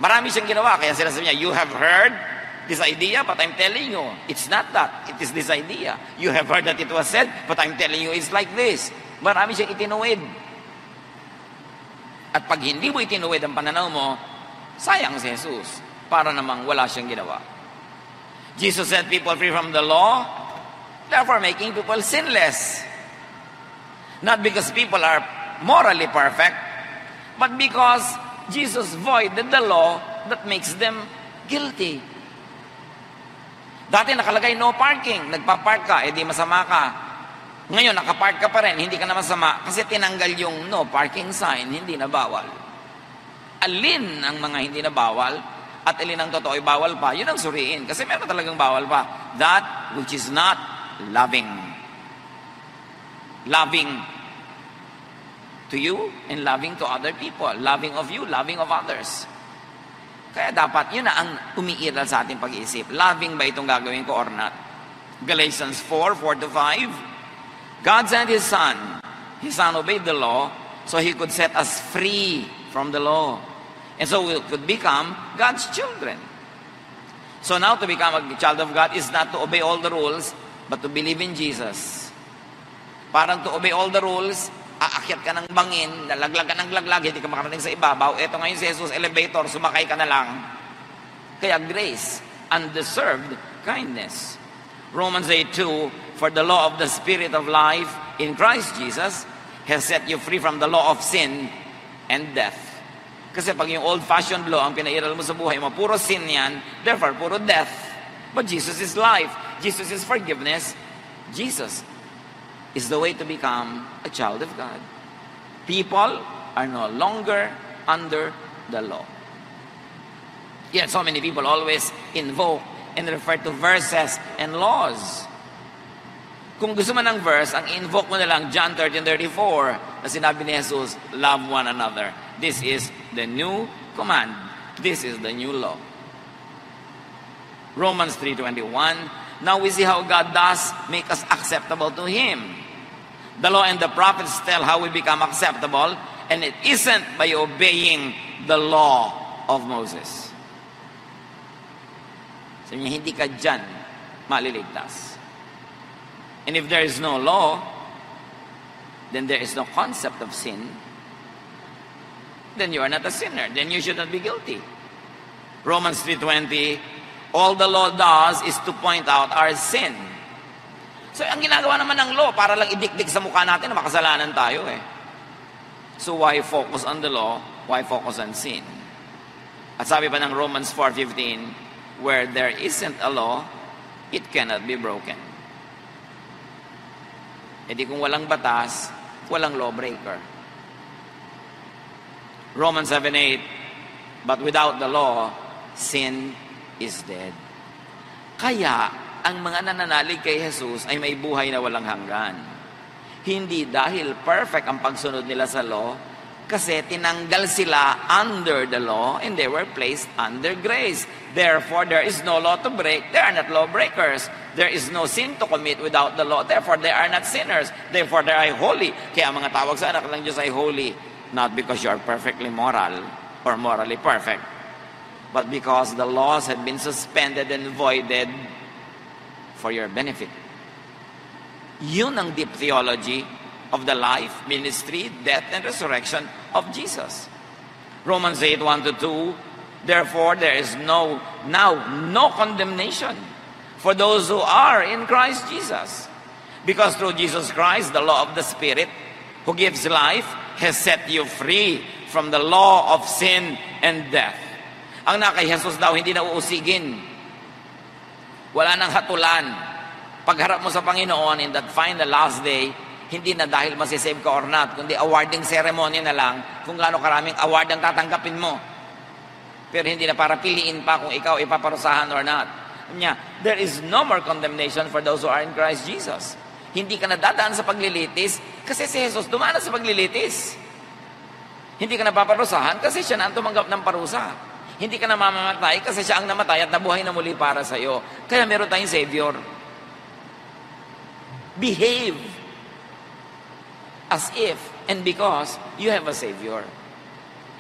Marami siyang ginawa, kaya sila sabi niya, you have heard this idea, but I'm telling you, it's not that. It is this idea. You have heard that it was said, but I'm telling you, it's like this. Marami siyang itinuwid. At pag hindi mo itinuwid ang pananaw mo, sayang si Jesus para namang wala siyang ginawa. Jesus set people free from the law, therefore making people sinless. Not because people are morally perfect, but because Jesus voided the law that makes them Guilty. Dati nakalagay no parking, nagpa-park ka, edi masama ka. Ngayon, nakapark ka pa rin, hindi ka na masama kasi tinanggal yung no parking sign, hindi na bawal. Alin ang mga hindi na bawal at alin ang totoo ay bawal pa, yun ang suriin. Kasi meron talagang bawal pa. That which is not loving. Loving to you and loving to other people. Loving of you, loving of others. Kaya dapat, yun na ang umiiral sa ating pag-iisip. Loving ba itong gagawin ko or not? Galatians 4, 4 to 5. God sent His Son. His Son obeyed the law so He could set us free from the law. And so we could become God's children. So now to become a child of God is not to obey all the rules, but to believe in Jesus. Parang to obey all the rules, aakyat ka ng bangin, lalaglag ka ng laglag, hindi ka makarating sa ibabaw. Ito ngayon si Jesus, elevator, sumakay ka na lang. Kaya grace, undeserved kindness. Romans 8.2, For the law of the Spirit of life in Christ Jesus has set you free from the law of sin and death. Kasi pag yung old-fashioned law ang pinairal mo sa buhay mo, puro sin yan, therefore puro death. But Jesus is life. Jesus is forgiveness. Jesus is the way to become a child of God. People are no longer under the law. Yet so many people always invoke and refer to verses and laws. Kung gusto mo ng verse, ang invoke mo na lang John 13:34 na sinabi ni Jesus, love one another. This is the new command. This is the new law. Romans 3:21 Now we see how God does make us acceptable to Him. The law and the prophets tell how we become acceptable, and it isn't by obeying the law of Moses. So hindi ka dyan maliligtas. And if there is no law, then there is no concept of sin, then you are not a sinner. Then you should not be guilty. Romans 3.20, all the law does is to point out our sin. So, ang ginagawa naman ng law, para lang idikdik sa mukha natin na makasalanan tayo eh. So, why focus on the law? Why focus on sin? At sabi pa ng Romans 4.15, where there isn't a law, it cannot be broken. E di kung walang batas, walang lawbreaker. Romans 7.8, but without the law, sin is dead. Kaya, ang mga nananalig kay Jesus ay may buhay na walang hanggan. Hindi dahil perfect ang pagsunod nila sa law, kasi tinanggal sila under the law and they were placed under grace. Therefore, there is no law to break. They are not lawbreakers. There is no sin to commit without the law. Therefore, they are not sinners. Therefore, they are holy. Kaya mga tawag sa anak ng Diyos ay holy. Not because you are perfectly moral or morally perfect, but because the laws had been suspended and voided for your benefit. Yun ang deep theology of the life, ministry, death, and resurrection of Jesus. Romans 8, 1 to 2, Therefore, there is no, now, no condemnation for those who are in Christ Jesus. Because through Jesus Christ, the law of the Spirit, who gives life, has set you free from the law of sin and death. Ang na kay Jesus daw, hindi na uusigin. Wala nang hatulan. Pagharap mo sa Panginoon in that final last day, hindi na dahil masisave ka or not, kundi awarding ceremony na lang kung gaano karaming award ang tatanggapin mo. Pero hindi na para piliin pa kung ikaw ipaparusahan or not. Nya, there is no more condemnation for those who are in Christ Jesus. Hindi ka nadadaan sa paglilitis kasi si Jesus dumana sa paglilitis. Hindi ka napaparusahan kasi siya na ang tumanggap ng parusa. Hindi ka na mamamatay kasi siya ang namatay at nabuhay na muli para sa iyo. Kaya meron tayong Savior. Behave as if and because you have a Savior.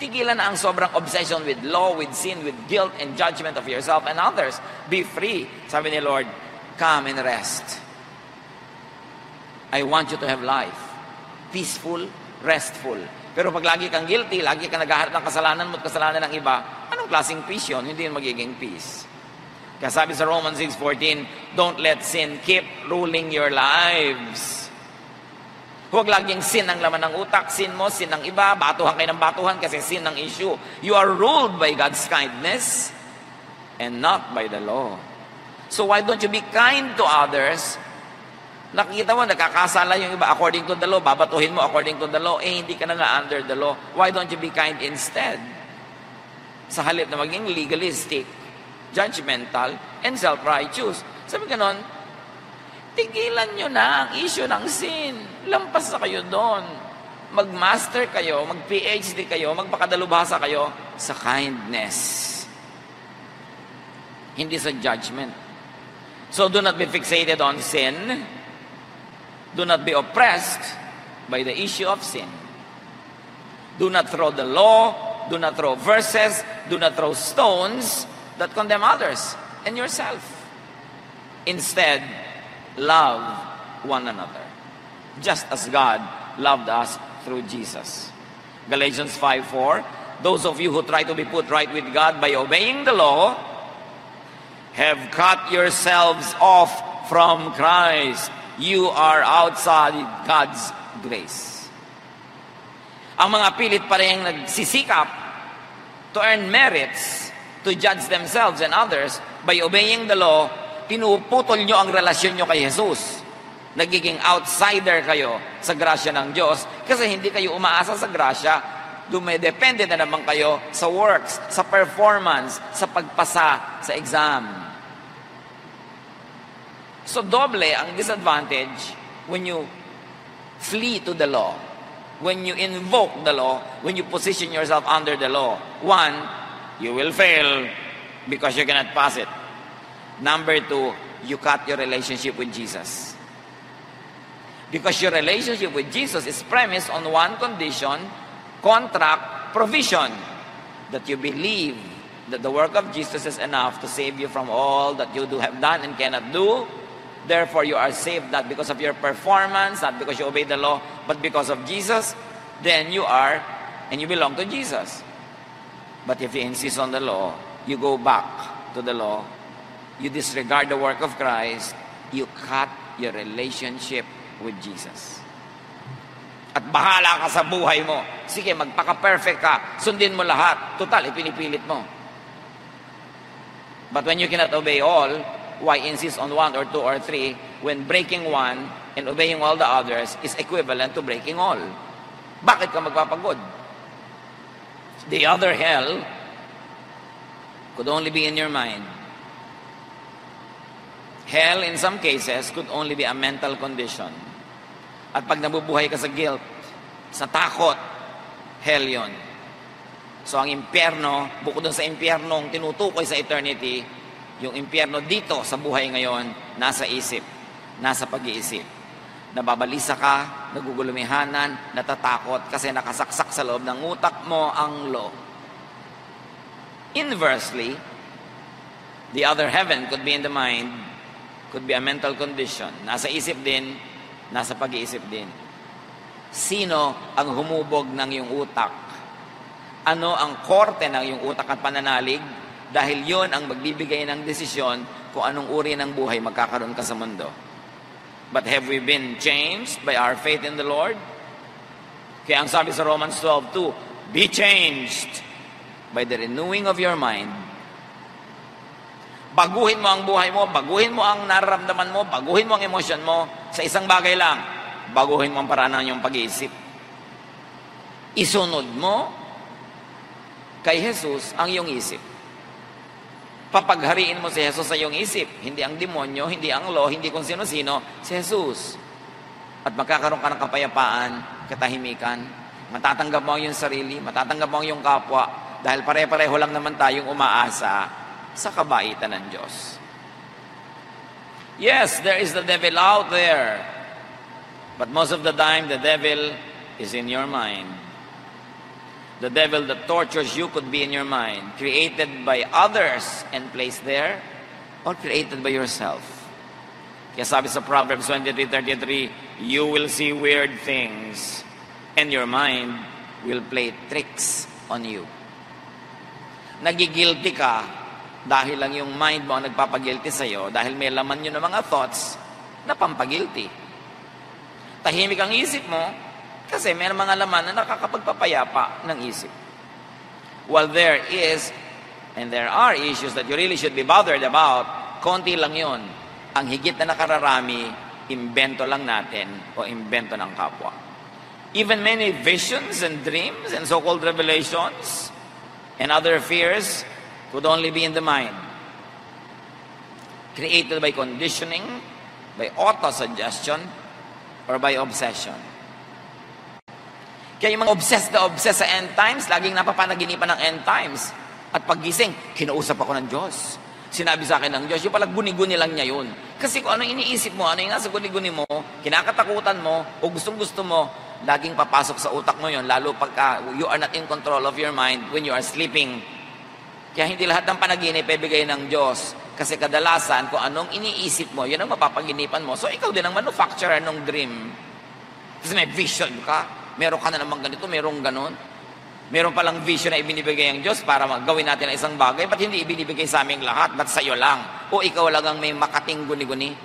Tigilan na ang sobrang obsession with law, with sin, with guilt, and judgment of yourself and others. Be free. Sabi ni Lord, come and rest. I want you to have life. Peaceful, restful. Pero pag lagi kang guilty, lagi kang naghaharap ng kasalanan mo at kasalanan ng iba, anong klaseng peace yun? Hindi yun magiging peace. Kaya sabi sa Romans 6.14, Don't let sin keep ruling your lives. Huwag laging sin ang laman ng utak, sin mo, sin ng iba, batuhan kayo ng batuhan kasi sin ang issue. You are ruled by God's kindness and not by the law. So why don't you be kind to others? Nakikita mo, nakakasala yung iba according to the law, babatuhin mo according to the law, eh hindi ka na nga under the law. Why don't you be kind instead? Sa halip na maging legalistic, judgmental, and self-righteous. Sabi ganon, tigilan nyo na ang issue ng sin. Lampas na kayo doon. Mag-master kayo, mag-PhD kayo, magpakadalubhasa kayo sa kindness. Hindi sa judgment. So do not be fixated on sin. Do not be oppressed by the issue of sin. Do not throw the law, do not throw verses, do not throw stones that condemn others and yourself. Instead, love one another, just as God loved us through Jesus. Galatians 5 4 Those of you who try to be put right with God by obeying the law have cut yourselves off from Christ. You are outside God's grace. Ang mga pilit pa rin nagsisikap to earn merits, to judge themselves and others by obeying the law, pinuputol nyo ang relasyon nyo kay Jesus. Nagiging outsider kayo sa grasya ng Diyos kasi hindi kayo umaasa sa grasya, dumedepende na naman kayo sa works, sa performance, sa pagpasa sa exam. So doble ang disadvantage when you flee to the law, when you invoke the law, when you position yourself under the law. One, you will fail because you cannot pass it. Number two, you cut your relationship with Jesus. Because your relationship with Jesus is premised on one condition, contract, provision. That you believe that the work of Jesus is enough to save you from all that you do have done and cannot do. Therefore, you are saved not because of your performance, not because you obey the law, but because of Jesus. Then you are, and you belong to Jesus. But if you insist on the law, you go back to the law, you disregard the work of Christ, you cut your relationship with Jesus. At bahala ka sa buhay mo. Sige, magpaka-perfect ka. Sundin mo lahat. Total, ipinipilit mo. But when you cannot obey all, why insist on one or two or three when breaking one and obeying all the others is equivalent to breaking all? Bakit ka magpapagod? The other hell could only be in your mind. Hell, in some cases, could only be a mental condition. At pag nabubuhay ka sa guilt, sa takot, hell yon. So ang impyerno, bukod dun sa impyernong tinutukoy sa eternity, yung impyerno dito sa buhay ngayon, nasa isip, nasa pag-iisip. Nababalisa ka, nagugulumihanan, natatakot kasi nakasaksak sa loob ng utak mo ang law. Inversely, the other heaven could be in the mind, could be a mental condition. Nasa isip din, nasa pag-iisip din. Sino ang humubog ng iyong utak? Ano ang korte ng iyong utak at pananalig? Dahil yon ang magbibigay ng desisyon kung anong uri ng buhay magkakaroon ka sa mundo. But have we been changed by our faith in the Lord? Kaya ang sabi sa Romans 12:2, Be changed by the renewing of your mind. Baguhin mo ang buhay mo, baguhin mo ang nararamdaman mo, baguhin mo ang emosyon mo sa isang bagay lang. Baguhin mo ang paraan ng iyong pag-iisip. Isunod mo kay Jesus ang iyong isip. Papaghariin mo si Jesus sa iyong isip. Hindi ang demonyo, hindi ang law, hindi kung sino-sino, si Jesus. At magkakaroon ka ng kapayapaan, katahimikan. Matatanggap mo ang iyong sarili, matatanggap mo ang iyong kapwa, dahil pare-pareho lang naman tayong umaasa sa kabaitan ng Diyos. Yes, there is the devil out there. But most of the time, the devil is in your mind. The devil that tortures you could be in your mind, created by others and placed there, or created by yourself. Kaya sabi sa Proverbs 23.33, You will see weird things, and your mind will play tricks on you. Nagigilty ka dahil lang yung mind mo ang nagpapagilty sa'yo, dahil may laman yun ng mga thoughts na pampagilty. Tahimik ang isip mo, kasi may mga laman na nakakapagpapayapa ng isip. While there is and there are issues that you really should be bothered about, konti lang yon. Ang higit na nakararami, imbento lang natin o imbento ng kapwa. Even many visions and dreams and so-called revelations and other fears could only be in the mind. Created by conditioning, by auto-suggestion, or by obsession. Kaya yung mga obsessed na obsessed sa end times, laging napapanaginipan ng end times. At paggising, kinausap ako ng Diyos. Sinabi sa akin ng Diyos, yung pala guni-guni lang niya yun. Kasi kung ano iniisip mo, ano yung nasa guni-guni mo, kinakatakutan mo, o gustong-gusto mo, laging papasok sa utak mo yon lalo pagka you are not in control of your mind when you are sleeping. Kaya hindi lahat ng panaginip ibigay ng Diyos. Kasi kadalasan, kung anong iniisip mo, yun ang mapapaginipan mo. So, ikaw din ang manufacturer ng dream. Kasi may vision ka. Meron ka na naman ganito, merong ganon. Meron palang vision na ibinibigay ang Diyos para gawin natin ang isang bagay. Ba't hindi ibinibigay sa aming lahat? Ba't sa'yo lang? O ikaw lang ang may makating guni-guni?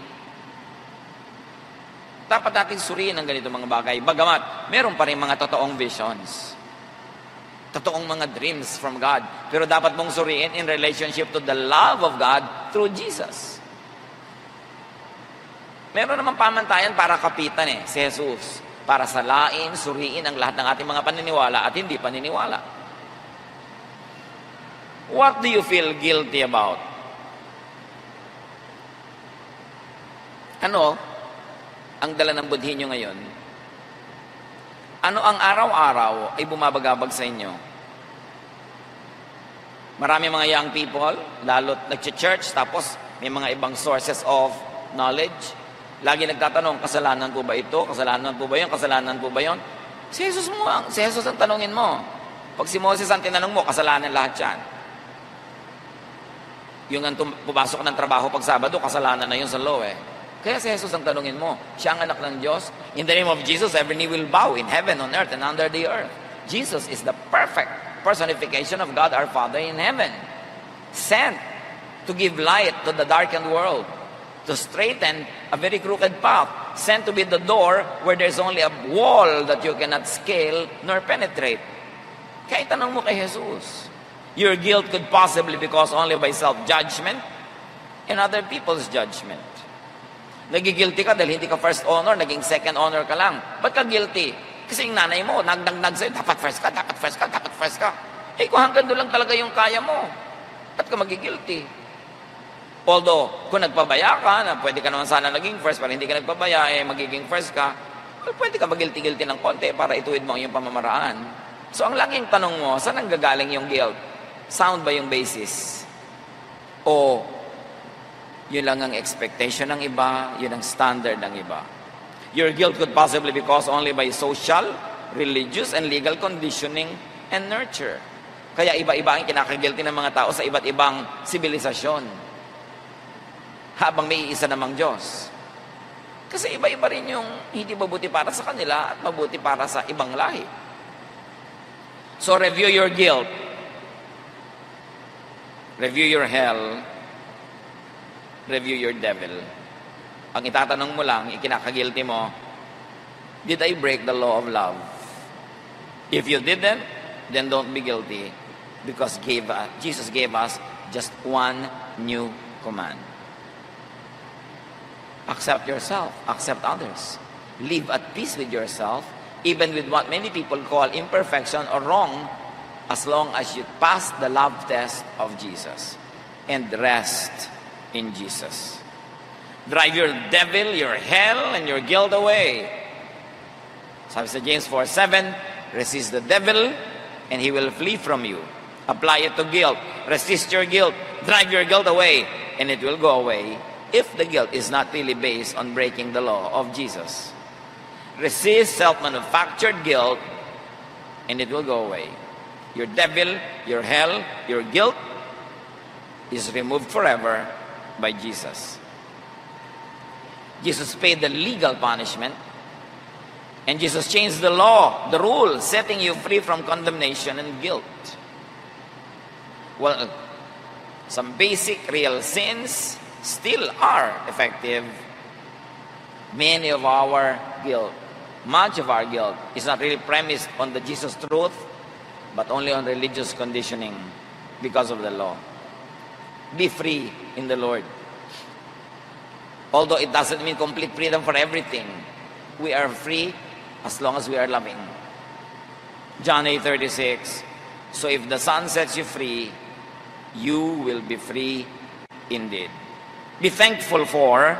Dapat natin suriin ang ganito mga bagay. Bagamat, meron pa rin mga totoong visions. Totoong mga dreams from God. Pero dapat mong suriin in relationship to the love of God through Jesus. Meron naman pamantayan para kapitan eh, si Jesus para salain, suriin ang lahat ng ating mga paniniwala at hindi paniniwala. What do you feel guilty about? Ano ang dala ng budhin nyo ngayon? Ano ang araw-araw ay bumabagabag sa inyo? Marami mga young people, lalo't nag-church, tapos may mga ibang sources of knowledge, Lagi nagtatanong, kasalanan po ba ito? Kasalanan po ba yun? Kasalanan po ba yun? Si Jesus mo ang, si Jesus ang tanongin mo. Pag si Moses ang tinanong mo, kasalanan lahat yan. Yung ang pumasok ng trabaho pag Sabado, kasalanan na yun sa law eh. Kaya si Jesus ang tanongin mo. Siya ang anak ng Diyos. In the name of Jesus, every knee will bow in heaven, on earth, and under the earth. Jesus is the perfect personification of God our Father in heaven. Sent to give light to the darkened world to straighten a very crooked path, sent to be the door where there's only a wall that you cannot scale nor penetrate. Kaya tanong mo kay Jesus, your guilt could possibly be caused only by self-judgment and other people's judgment. Nagigilty ka dahil hindi ka first honor, naging second honor ka lang. Ba't ka guilty? Kasi yung nanay mo, nagdagnag sa'yo, dapat first ka, dapat first ka, dapat first ka. Eh kung hanggang doon lang talaga yung kaya mo, ba't ka magigilty? Although, kung nagpabaya ka, na pwede ka naman sana naging first, para hindi ka nagpabaya, eh magiging first ka, well, pwede ka magilti-gilti ng konti para ituwid mo ang iyong pamamaraan. So, ang laging tanong mo, saan ang gagaling yung guilt? Sound ba yung basis? O, yun lang ang expectation ng iba, yun ang standard ng iba. Your guilt could possibly be caused only by social, religious, and legal conditioning and nurture. Kaya iba-iba ang kinakagilty ng mga tao sa iba't ibang sibilisasyon habang may isa namang Diyos. Kasi iba-iba rin yung hindi mabuti para sa kanila at mabuti para sa ibang lahi. So review your guilt. Review your hell. Review your devil. Ang itatanong mo lang, ikinakagilty mo, did I break the law of love? If you didn't, then don't be guilty because gave, uh, Jesus gave us just one new command. Accept yourself, accept others. Live at peace with yourself, even with what many people call imperfection or wrong, as long as you pass the love test of Jesus and rest in Jesus. Drive your devil, your hell, and your guilt away. Sabi sa James 4, 7, resist the devil, and he will flee from you. Apply it to guilt. Resist your guilt. Drive your guilt away, and it will go away if the guilt is not really based on breaking the law of Jesus. Resist self manufactured guilt, and it will go away. Your devil, your hell, your guilt is removed forever by Jesus. Jesus paid the legal punishment, and Jesus changed the law, the rule, setting you free from condemnation and guilt. Well, some basic real sins still are effective, many of our guilt, much of our guilt, is not really premised on the Jesus truth, but only on religious conditioning because of the law. Be free in the Lord. Although it doesn't mean complete freedom for everything, we are free as long as we are loving. John 8 36. So if the Son sets you free, you will be free indeed. Be thankful for,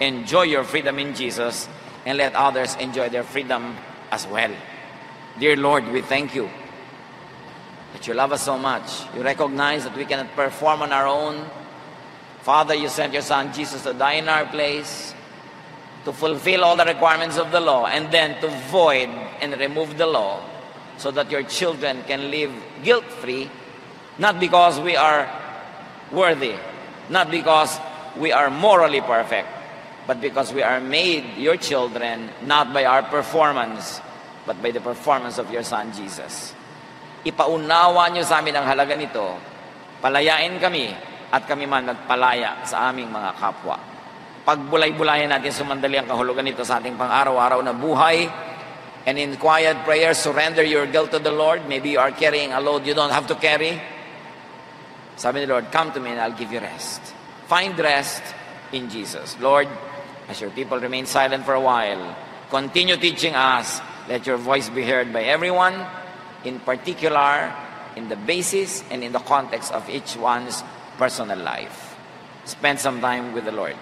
enjoy your freedom in Jesus, and let others enjoy their freedom as well. Dear Lord, we thank you that you love us so much. You recognize that we cannot perform on our own. Father, you sent your Son Jesus to die in our place, to fulfill all the requirements of the law, and then to void and remove the law so that your children can live guilt free, not because we are worthy, not because we are morally perfect, but because we are made your children not by our performance, but by the performance of your Son Jesus. Ipaunawa niyo sa amin ang halaga nito, palayain kami at kami man magpalaya sa aming mga kapwa. Pagbulay-bulayan natin sumandali ang kahulugan nito sa ating pang-araw-araw na buhay, and in quiet prayer, surrender your guilt to the Lord. Maybe you are carrying a load you don't have to carry. Sabi ni Lord, come to me and I'll give you rest. Find rest in Jesus. Lord, as your people remain silent for a while, continue teaching us. Let your voice be heard by everyone, in particular, in the basis and in the context of each one's personal life. Spend some time with the Lord.